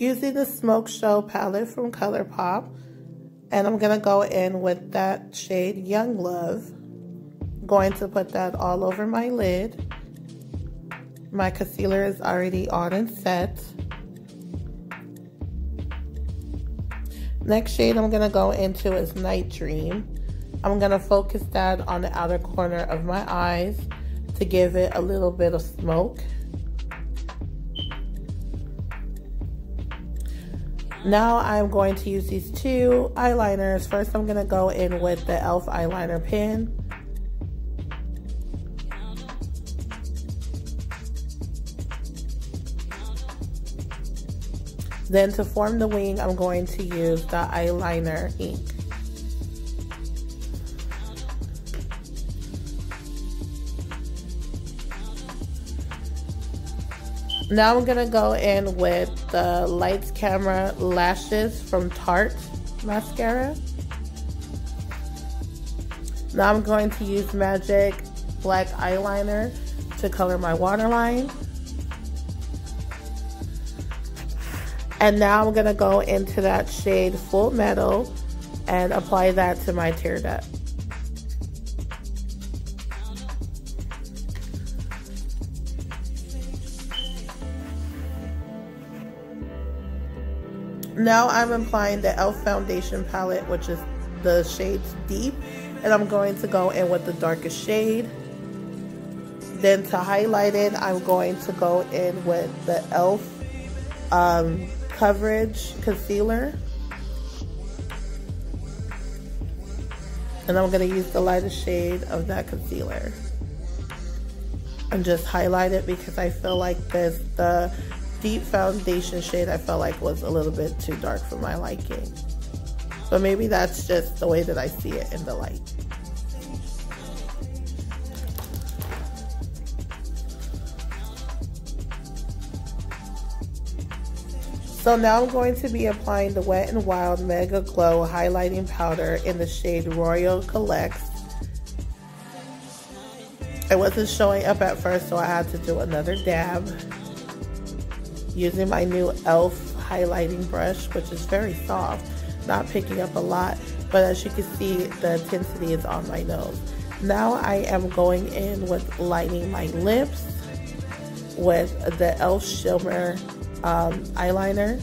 using the Smoke Show palette from ColourPop. And I'm going to go in with that shade Young Love. Going to put that all over my lid. My concealer is already on and set. Next shade I'm going to go into is Night Dream. I'm going to focus that on the outer corner of my eyes to give it a little bit of smoke. Now I'm going to use these two eyeliners. First I'm going to go in with the e.l.f. eyeliner pen. Then to form the wing, I'm going to use the eyeliner ink. Now I'm gonna go in with the Lights Camera Lashes from Tarte mascara. Now I'm going to use Magic Black Eyeliner to color my waterline. And now I'm gonna go into that shade Full Metal and apply that to my tear duct. Now I'm applying the e.l.f. foundation palette, which is the shades Deep. And I'm going to go in with the darkest shade. Then to highlight it, I'm going to go in with the e.l.f. Um, coverage concealer. And I'm going to use the lightest shade of that concealer. And just highlight it because I feel like this, the deep foundation shade I felt like was a little bit too dark for my liking. But maybe that's just the way that I see it in the light. So now I'm going to be applying the Wet n Wild MegaGlo Highlighting Powder in the shade Royal Calyx. It wasn't showing up at first, so I had to do another dab using my new e.l.f. highlighting brush, which is very soft, not picking up a lot, but as you can see, the intensity is on my nose. Now I am going in with lining my lips with the e.l.f. Shimmer um, eyeliner,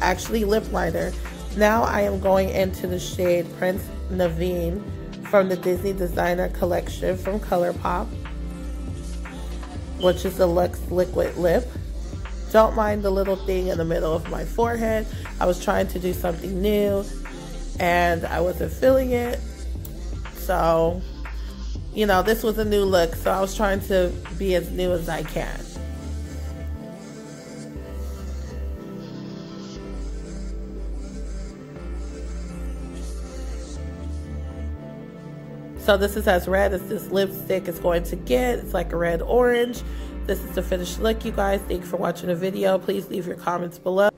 actually lip liner. Now I am going into the shade Prince Naveen from the Disney Designer Collection from ColourPop, which is the Luxe Liquid Lip. Don't mind the little thing in the middle of my forehead. I was trying to do something new and I wasn't feeling it. So, you know, this was a new look, so I was trying to be as new as I can. So this is as red as this lipstick is going to get. It's like a red orange. This is the finished look, you guys. Thank you for watching the video. Please leave your comments below.